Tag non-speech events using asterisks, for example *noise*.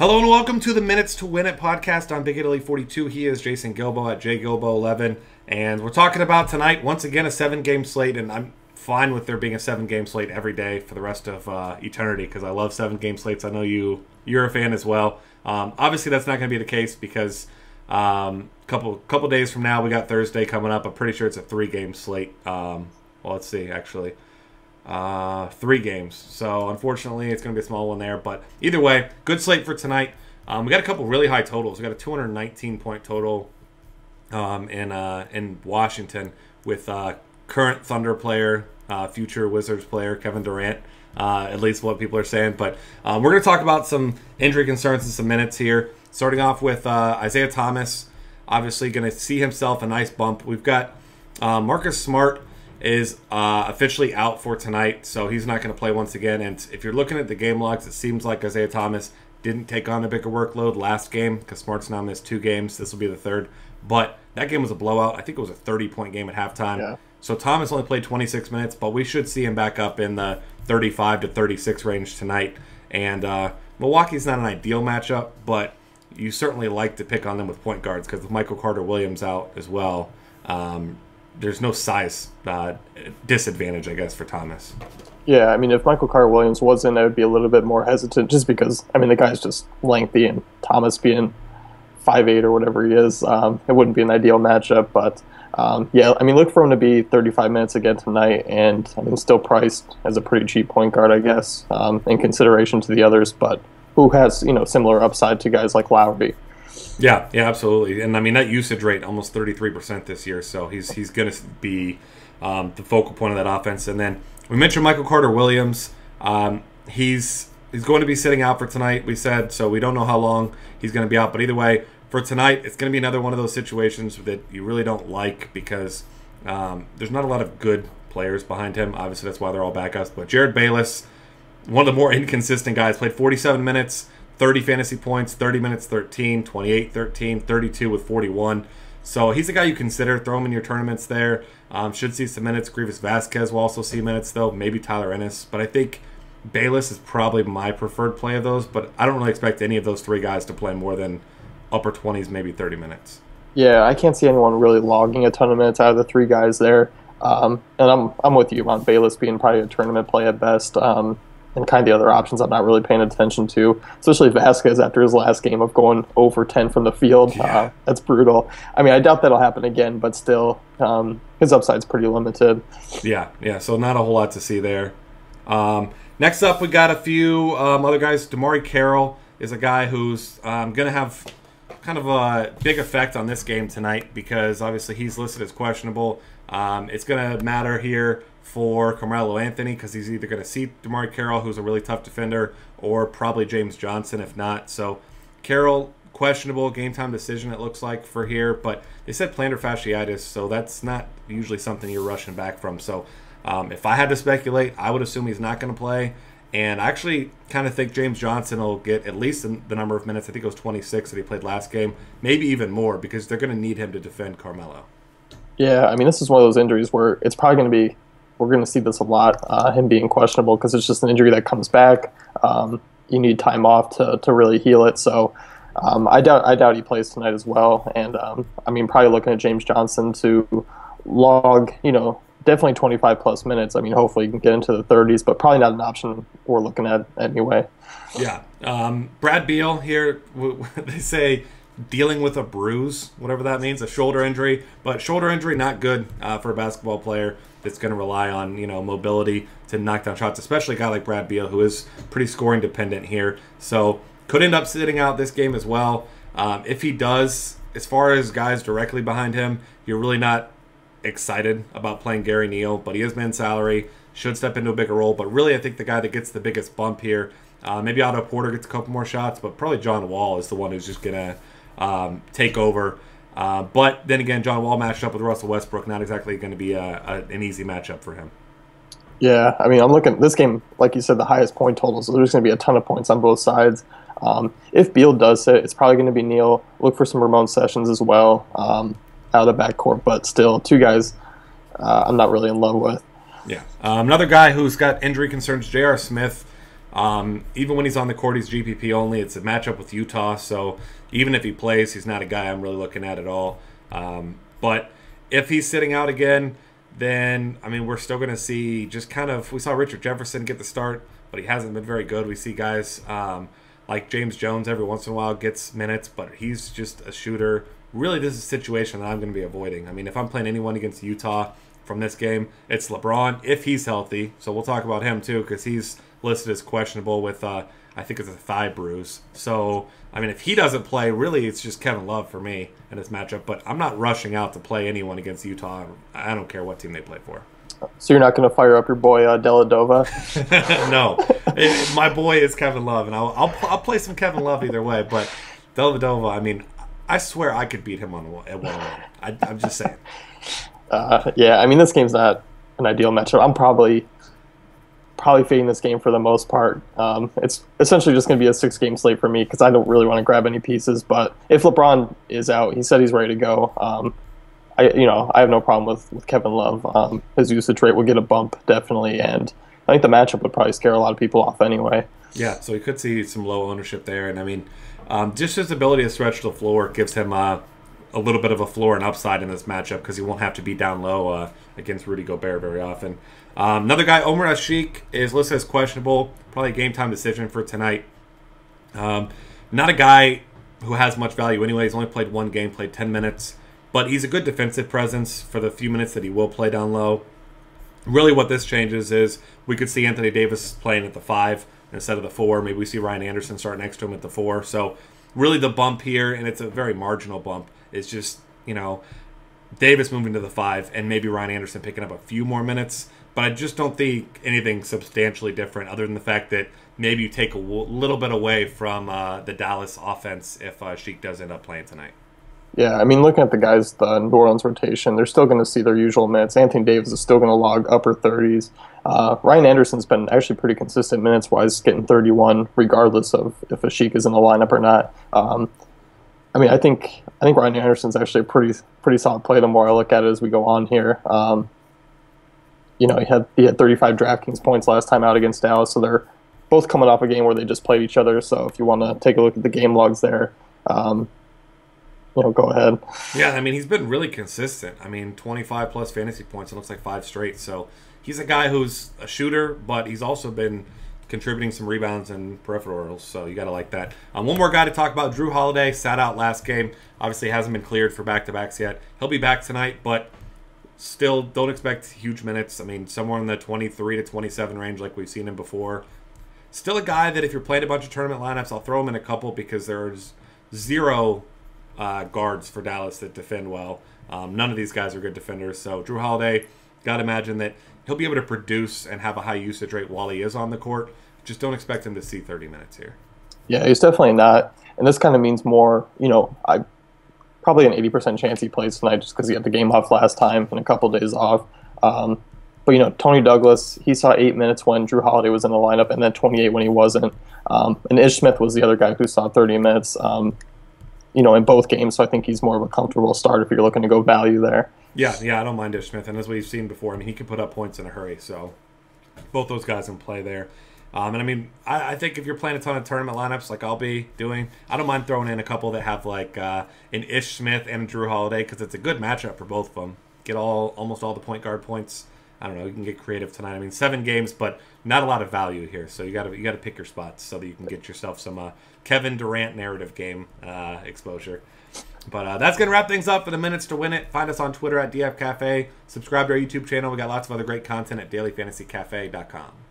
Hello and welcome to the Minutes to Win It podcast on Big Italy 42. He is Jason Guilbault at jguilbault11, and we're talking about tonight once again a seven game slate, and I'm fine with there being a seven game slate every day for the rest of uh, eternity because I love seven game slates. I know you you're a fan as well. Um, obviously, that's not going to be the case because um, couple couple days from now we got Thursday coming up. I'm pretty sure it's a three game slate. Um, well, let's see actually. Uh, three games. So unfortunately, it's going to be a small one there. But either way, good slate for tonight. Um, we got a couple really high totals. We got a 219 point total um, in uh, in Washington with uh, current Thunder player, uh, future Wizards player Kevin Durant. Uh, at least what people are saying. But um, we're going to talk about some injury concerns in some minutes here. Starting off with uh, Isaiah Thomas, obviously going to see himself a nice bump. We've got uh, Marcus Smart is uh, officially out for tonight, so he's not going to play once again. And if you're looking at the game logs, it seems like Isaiah Thomas didn't take on a bigger workload last game because Smart's now missed two games. This will be the third. But that game was a blowout. I think it was a 30 point game at halftime. Yeah. So Thomas only played 26 minutes, but we should see him back up in the 35 to 36 range tonight. And uh, Milwaukee's not an ideal matchup, but you certainly like to pick on them with point guards because with Michael Carter Williams out as well, um, there's no size uh, disadvantage, I guess, for Thomas. Yeah, I mean, if Michael Carter Williams wasn't, I would be a little bit more hesitant just because, I mean, the guy's just lengthy and Thomas being five eight or whatever he is, um, it wouldn't be an ideal matchup. But um, yeah, I mean, look for him to be 35 minutes again tonight, and I mean, still priced as a pretty cheap point guard, I guess, um, in consideration to the others, but who has you know similar upside to guys like Lowry. Yeah, yeah, absolutely. And I mean that usage rate almost 33% this year, so he's he's going to be um, the focal point of that offense. And then we mentioned Michael Carter Williams. Um, he's he's going to be sitting out for tonight. We said so. We don't know how long he's going to be out, but either way, for tonight, it's going to be another one of those situations that you really don't like because um, there's not a lot of good players behind him. Obviously, that's why they're all backups. But Jerryd Bayless, one of the more inconsistent guys, played 47 minutes 30 fantasy points, 30 minutes 13, 28 13, 32 with 41. So he's a guy you consider. Throw him in your tournaments there. Um, should see some minutes. Greivis Vasquez will also see minutes, though. Maybe Tyler Ennis. But I think Bayless is probably my preferred play of those. But I don't really expect any of those three guys to play more than upper 20s, maybe 30 minutes. Yeah, I can't see anyone really logging a ton of minutes out of the three guys there. Um, and I'm, I'm with you on Bayless being probably a tournament play at best. Um, and kind of the other options I'm not really paying attention to, especially Vasquez after his last game of going over 10 from the field. Yeah. Uh, that's brutal. I mean, I doubt that'll happen again, but still, um, his upside's pretty limited. Yeah, yeah. So not a whole lot to see there. Um, next up, we got a few um, other guys. DeMarre Carroll is a guy who's um, going to have kind of a big effect on this game tonight because obviously he's listed as questionable. Um, it's going to matter here for Carmelo Anthony because he's either going to see DeMarre Carroll, who's a really tough defender, or probably James Johnson if not. So Carroll, questionable game time decision it looks like for here, but they said plantar fasciitis, so that's not usually something you're rushing back from. So um, if I had to speculate, I would assume he's not going to play. And I actually kind of think James Johnson will get at least the number of minutes. I think it was 26 that he played last game, maybe even more, because they're going to need him to defend Carmelo. Yeah, I mean, this is one of those injuries where it's probably going to be we're going to see this a lot, uh, him being questionable because it's just an injury that comes back. Um, you need time off to, to really heal it. So um, I doubt I doubt he plays tonight as well. And um, I mean, probably looking at James Johnson to log, you know, definitely 25 plus minutes. I mean, hopefully you can get into the 30s, but probably not an option we're looking at anyway. Yeah. Um, Brad Beal here, *laughs* they say dealing with a bruise, whatever that means, a shoulder injury. But shoulder injury, not good uh, for a basketball player that's going to rely on you know mobility to knock down shots, especially a guy like Brad Beal who is pretty scoring dependent here. So could end up sitting out this game as well. Um, if he does, as far as guys directly behind him, you're really not excited about playing Gary Neal, but he is man salary, should step into a bigger role. But really, I think the guy that gets the biggest bump here, uh, maybe Otto Porter gets a couple more shots, but probably John Wall is the one who's just gonna um, take over uh, but then again, John Wall matched up with Russell Westbrook, not exactly going to be a, a, an easy matchup for him. Yeah, I mean, I'm looking this game, like you said, the highest point total, so there's going to be a ton of points on both sides. Um, if Beal does it, it's probably going to be Neal. Look for some Ramon Sessions as well um, out of backcourt, but still, two guys uh, I'm not really in love with. Yeah, um, another guy who's got injury concerns, J.R. Smith. Um, even when he's on the court, he's GPP only. It's a matchup with Utah, so even if he plays, he's not a guy I'm really looking at at all. Um, but if he's sitting out again, then I mean we're still going to see just kind of we saw Richard Jefferson get the start, but he hasn't been very good. We see guys um, like James Jones every once in a while gets minutes, but he's just a shooter. Really, this is a situation that I'm going to be avoiding. I mean, if I'm playing anyone against Utah from this game, it's LeBron if he's healthy. So we'll talk about him too because he's listed as questionable with uh, I think it's a thigh bruise. So I mean, if he doesn't play, really, it's just Kevin Love for me in this matchup. But I'm not rushing out to play anyone against Utah. I don't care what team they play for. So you're not going to fire up your boy uh, Dellavedova? *laughs* no, it, my boy is Kevin Love, and I'll, I'll, I'll play some Kevin Love either way. But Dellavedova, I mean, I swear I could beat him on at one one. I'm just saying. *laughs* Uh, yeah, I mean, this game's not an ideal matchup. I'm probably probably fading this game for the most part. Um, it's essentially just going to be a six game slate for me because I don't really want to grab any pieces. But if LeBron is out, he said he's ready to go. Um, I you know I have no problem with, with Kevin Love. Um, his usage rate will get a bump definitely, and I think the matchup would probably scare a lot of people off anyway. Yeah, so we could see some low ownership there, and I mean, um, just his ability to stretch the floor gives him uh, a little bit of a floor and upside in this matchup because he won't have to be down low uh, against Rudy Gobert very often. Um, another guy, Omer Asik, is listed as questionable. Probably a game time decision for tonight. Um, not a guy who has much value anyway. He's only played one game, played 10 minutes, but he's a good defensive presence for the few minutes that he will play down low. Really, what this changes is we could see Anthony Davis playing at the five instead of the four. Maybe we see Ryan Anderson start next to him at the four. So, really, the bump here, and it's a very marginal bump, is just, you know, Davis moving to the five and maybe Ryan Anderson picking up a few more minutes but I just don't think anything substantially different other than the fact that maybe you take a little bit away from uh, the Dallas offense if uh, Sheik does end up playing tonight. Yeah, I mean, looking at the guys, the New Orleans rotation, they're still going to see their usual minutes. Anthony Davis is still going to log upper 30s. Uh, Ryan Anderson's been actually pretty consistent minutes wise, getting 31, regardless of if Asik is in the lineup or not. Um, I mean, I think I think Ryan Anderson's actually a pretty pretty solid play. The more I look at it as we go on here, um, you know, he had he had 35 DraftKings points last time out against Dallas, so they're both coming off a game where they just played each other. So if you want to take a look at the game logs there, um, know, go ahead. Yeah, I mean, he's been really consistent. I mean, 25 plus fantasy points. It looks like five straight. So he's a guy who's a shooter, but he's also been contributing some rebounds and peripherals. So you got to like that. Um, one more guy to talk about: Jrue Holiday sat out last game. Obviously, hasn't been cleared for back to backs yet. He'll be back tonight, but Still, don't expect huge minutes. I mean, somewhere in the 23 to 27 range, like we've seen him before. Still a guy that if you're playing a bunch of tournament lineups, I'll throw him in a couple because there's zero uh, guards for Dallas that defend well. Um, none of these guys are good defenders. So Jrue Holiday, got to imagine that he'll be able to produce and have a high usage rate while he is on the court. Just don't expect him to see 30 minutes here. Yeah, he's definitely not. And this kind of means more, you know, I probably an 80% chance he plays tonight just because he had the game off last time and a couple days off. Um, but, you know, Toney Douglas, he saw eight minutes when Jrue Holiday was in the lineup and then 28 when he wasn't. Um, and Ish Smith was the other guy who saw 30 minutes, um, you know, in both games. So I think he's more of a comfortable start if you're looking to go value there. Yeah, yeah, I don't mind Ish Smith. And as we've seen before, I mean, he can put up points in a hurry. So both those guys in play there. Um, and I mean, I, I, think if you're playing a ton of tournament lineups, like I'll be doing, I don't mind throwing in a couple that have like uh, an Ish Smith and Jrue Holiday because it's a good matchup for both of them. Get all almost all the point guard points. I don't know. You can get creative tonight. I mean, seven games, but not a lot of value here. So you got to you got to pick your spots so that you can get yourself some uh, Kevin Durant narrative game uh, exposure. But uh, that's to wrap things up for the minutes to win it. Find us on Twitter at DF Cafe. Subscribe to our YouTube channel. We got lots of other great content at dailyfantasycafe.com.